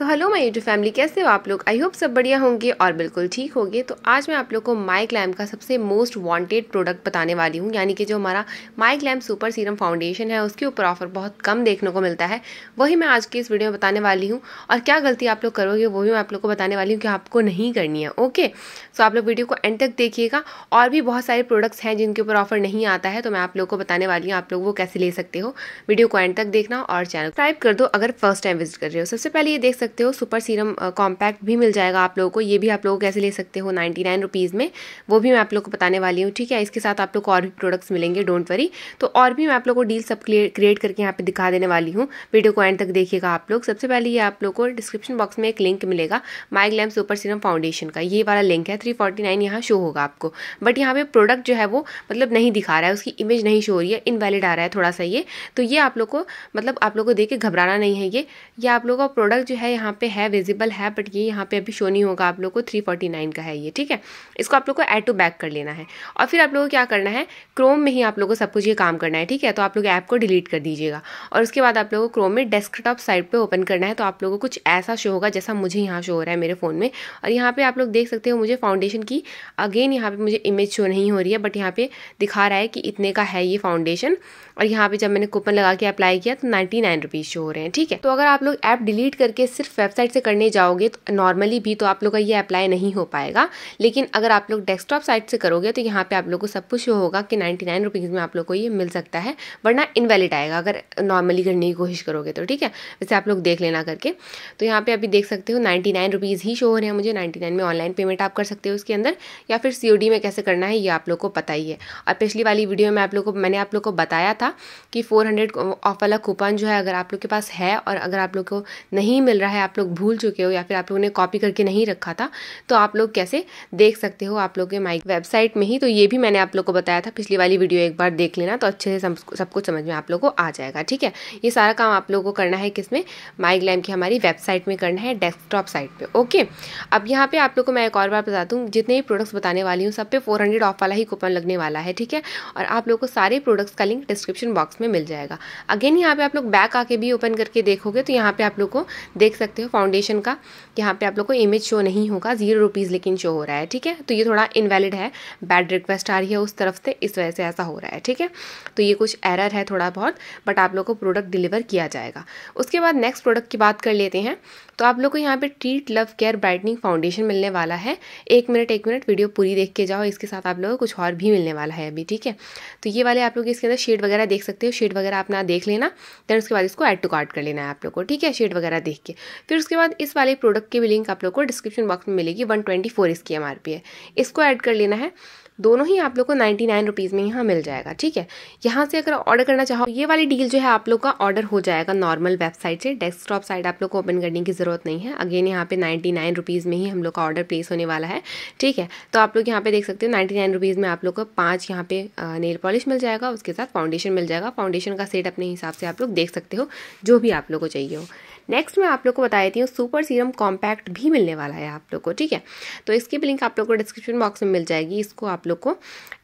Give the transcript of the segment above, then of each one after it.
So hello my YouTube family कैसे हो आप लोग? आई होप सब बढ़िया होंगे और बिल्कुल ठीक होंगे। तो आज मैं आप लोग को माई क्लैम का सबसे मोस्ट वांटेड प्रोडक्ट बताने वाली हूँ। यानी कि जो हमारा my glam super serum foundation है, उसके ऊपर ऑफ़र बहुत कम देखने को मिलता है। वही मैं आज की इस वीडियो में बताने वाली हूँ। और क्या गलती आप लोग करोगे, वो भी मैं आप लोग को बताने वाली हूँ कि आपको नहीं करनी है। ओके सो आप लोग वीडियो को एंड तक देखिएगा। और भी बहुत सारे प्रोडक्ट्स हैं जिनके ऊपर ऑफ़र नहीं आता है तो मैं आप लोग को बताने वाली हूँ। आप लोग वो कैसे ले सकते हो? वीडियो को एंड तक देखना और चैनल सब्सक्राइब कर दो अगर फ़र्स्ट टाइम विज़िट कर रहे हो। सबसे पहले ये देख सकते हो सुपर सीरम कॉम्पैक्ट भी मिल जाएगा आप लोगों को। ये भी आप लोग कैसे ले सकते हो नाइन्टी नाइन रुपीज़ में, वो भी मैं आप लोग को बताने वाली हूँ, ठीक है? इसके साथ आप लोग को और भी प्रोडक्ट्स मिलेंगे डोंट वरी तो और भी मैं आप लोग को डील सब क्रिएट करके यहाँ पे दिखा देने वाली हूँ। वीडियो को एंड तक देखिएगा आप लोग। सबसे पहले ये आप लोग को डिस्क्रिप्शन बॉक्स में एक लिंक मिलेगा my glam super serum foundation का। ये वाला लिंक है थ्री फोर्टी नाइन यहाँ शो होगा आपको। बट यहाँ पे प्रोडक्ट जो है वो मतलब नहीं दिखा रहा है, उसकी इमेज नहीं शो हो रही है इनवैलिड आ रहा है थोड़ा सा ये। तो ये आप लोग को मतलब आप लोग को देख के घबराना नहीं है ये। ये आप लोग का प्रोडक्ट जो है यहाँ पे है विजिबल है बट ये यहाँ पे अभी शो नहीं होगा। आप लोग को थ्री फोर्टी नाइन का है ये, ठीक है? इसको आप लोग को एड टू बैक कर लेना है। और फिर आप लोग को क्या करना है? क्रोम में ही आप लोग को सब कुछ ये काम करना है, ठीक है? तो आप लोग ऐप को डिलीट कर दीजिएगा। और उसके बाद आप लोग को क्रोम में डेस्कटॉप साइड पर ओपन करना है तो आप लोगों को कुछ ऐसा शो होगा जैसा मुझे यहाँ शो हो रहा है मेरे फ़ोन में। और यहाँ पे आप लोग देख सकते हो मुझे फाउंडेशन की अगेन यहाँ पे मुझे इमेज शो नहीं हो रही है बट यहाँ पे दिखा रहा है कि इतने का है ये फाउंडेशन और यहाँ पे जब मैंने कूपन लगा के अप्लाई किया तो नाइन्टी नाइन रुपीज़ शो हो रहे हैं, ठीक है? तो अगर आप लोग ऐप डिलीट करके सिर्फ़ वेबसाइट से करने जाओगे तो नॉर्मली भी तो आप लोग का ये अप्लाई नहीं हो पाएगा। लेकिन अगर आप लोग डेस्कटॉप साइट से करोगे तो यहाँ पे आप लोग को सब कुछ होगा कि नाइन्टी नाइन रुपीज़ में आप लोग को ये मिल सकता है, वरना इनवैलिड आएगा, अगर नॉर्मली करने की कोशिश करोगे तो ठीक है? वैसे आप लोग देख लेना करके। तो यहाँ पे अभी देख सकते हो नाइन्टी नाइन रुपीज़ ही शो हो रहे हैं मुझे। नाइन्टी नाइन में ऑनलाइन पेमेंट आप कर सकते हो उसके अंदर, या फिर सी में कैसे करना है, ये आप लोग को पता ही है। और पिछली वाली वीडियो में आप लोग को, मैंने आप लोग को बताया था कि फोर हंड्रेड ऑफ़ वाला कूपन जो है, अगर आप लोग के पास है, और अगर आप लोग को नहीं मिल रहा है, आप लोग भूल चुके हो या फिर आप लोगों ने कॉपी करके नहीं रखा था तो आप लोग कैसे देख सकते हो आप लोग के माइक वेबसाइट में ही? तो ये भी मैंने आप लोग को बताया था, पिछली वाली वीडियो एक बार देख लेना तो अच्छे से सब कुछ समझ में आप लोग को आ जाएगा, ठीक है? ये सारा काम आप लोग को करना है किसमें? माई ग्लैम की हमारी वेबसाइट में करना है डेस्कटॉप साइट पे ओके अब यहाँ पे आप लोग को मैं एक और बार बता दूँ जितने भी प्रोडक्ट्स बताने वाली हूँ, सब पे फोर हंड्रेड ऑफ़ वाला ही कूपन लगने वाला है, ठीक है? और आप लोग को सारे प्रोडक्ट्स का लिंक डिस्क्रिप्शन बॉक्स में मिल जाएगा। अगेन यहाँ पे आप लोग बैक आके भी ओपन करके देखोगे तो यहाँ पे आप लोग को देख सकते हो फाउंडेशन का यहाँ पे आप लोग को इमेज शो नहीं होगा ज़ीरो रुपीज़ लेकिन शो हो रहा है, ठीक है? तो ये थोड़ा इनवैलिड है बैड रिक्वेस्ट आ रही है उस तरफ़ से, इस वजह से ऐसा हो रहा है, ठीक है? तो ये कुछ एरर है थोड़ा बहुत बट आप लोग को प्रोडक्ट डिलीवर किया जाएगा। उसके बाद नेक्स्ट प्रोडक्ट की बात कर लेते हैं तो आप लोग को यहाँ पे treat love care brightening foundation मिलने वाला है। एक मिनट एक मिनट वीडियो पूरी देख के जाओ, इसके साथ आप लोगों को कुछ और भी मिलने वाला है अभी, ठीक है? तो ये वाले आप लोग इसके अंदर शेड वगैरह देख सकते हो शेड वगैरह अपना देख लेना देन उसके बाद इसको ऐड टू कार्ट कर लेना है आप लोग को, ठीक है? शेड वगैरह देख के। फिर उसके बाद इस वाले प्रोडक्ट की भी लिंक आप लोग को डिस्क्रिप्शन बॉक्स में मिलेगी वन ट्वेंटी फोर इसकी एमआरपी है। इसको ऐड कर लेना है। दोनों ही आप लोग को नाइन्टी नाइन रुपीज़ में यहाँ मिल जाएगा, ठीक है? यहाँ से अगर ऑर्डर करना चाहो, ये वाली डील जो है आप लोग का ऑर्डर हो जाएगा नॉर्मल वेबसाइट से। डेस्कटॉप साइट आप लोग को ओपन करने की ज़रूरत नहीं है। अगेन यहाँ पे नाइन्टी नाइन रुपीज़ में ही हम लोग का ऑर्डर प्लेस होने वाला है, ठीक है? तो आप लोग यहाँ पे देख सकते हो नाइन्टी नाइन रुपीज़ में आप लोग को पाँच यहाँ पे नेल पॉलिश मिल जाएगा, उसके साथ फाउंडेशन मिल जाएगा। फाउंडेशन का सेट अपने हिसाब से आप लोग देख सकते हो, जो भी आप लोग को चाहिए हो। नेक्स्ट मैं आप लोग को बता देती हूँ सुपर सीरम कॉम्पैक्ट भी मिलने वाला है आप लोग को, ठीक है? तो इसकी भी लिंक आप लोग को डिस्क्रिप्शन बॉक्स में मिल जाएगी, इसको आप लोग को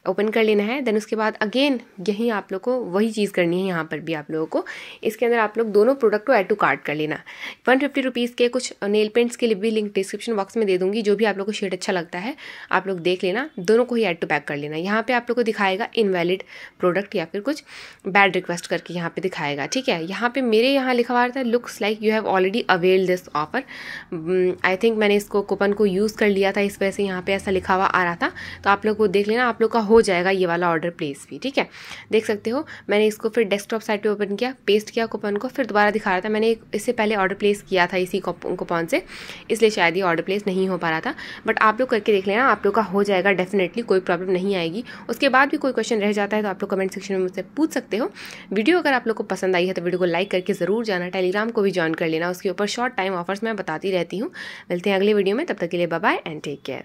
ओपन कर लेना है। देन उसके बाद अगेन यहीं आप लोग को वही चीज़ करनी है यहाँ पर भी आप लोगों को। इसके अंदर आप लोग दोनों प्रोडक्ट को ऐड टू कार्ट कर लेना। वन फिफ्टी रुपीज़ के कुछ नेल पेंट्स के लिए भी लिंक डिस्क्रिप्शन बॉक्स में दे दूँगी, जो भी आप लोग को शेड अच्छा लगता है, आप लोग देख लेना। दोनों को ही ऐड टू पैक कर लेना। यहाँ पर आप लोग को दिखाएगा इनवैलिड प्रोडक्ट या फिर कुछ बैड रिक्वेस्ट करके यहाँ पर दिखाएगा, ठीक है? यहाँ पर मेरे यहाँ लिखा हुआ था looks like you already avail this offer I think मैंने इसको कूपन को यूज़ कर लिया था, इस वजह से यहाँ पे ऐसा लिखा हुआ आ रहा था। तो आप लोग को देख लेना, आप लोग का हो जाएगा ये वाला ऑर्डर प्लेस भी, ठीक है? देख सकते हो, मैंने इसको फिर डेस्कटॉप साइट पे ओपन किया पेस्ट किया कूपन को, फिर दोबारा दिखा रहा था। मैंने इससे पहले ऑर्डर प्लेस किया था इसी कूपन से, इसलिए शायद ये ऑर्डर प्लेस नहीं हो पा रहा था। बट आप लोग करके देख लेना, आप लोग का हो जाएगा डेफिनेटली कोई प्रॉब्लम नहीं आएगी। उसके बाद भी कोई क्वेश्चन रह जाता है तो आप लोग कमेंट सेक्शन में मुझसे पूछ सकते हो। वीडियो अगर आप लोग को पसंद आई है तो वीडियो को लाइक करके ज़रूर जाना टेलीग्राम को भी ज्वाइन कर लेना उसके ऊपर। शॉर्ट टाइम ऑफर्स मैं बताती रहती हूँ। मिलते हैं अगले वीडियो में। तब तक के लिए बाय एंड टेक केयर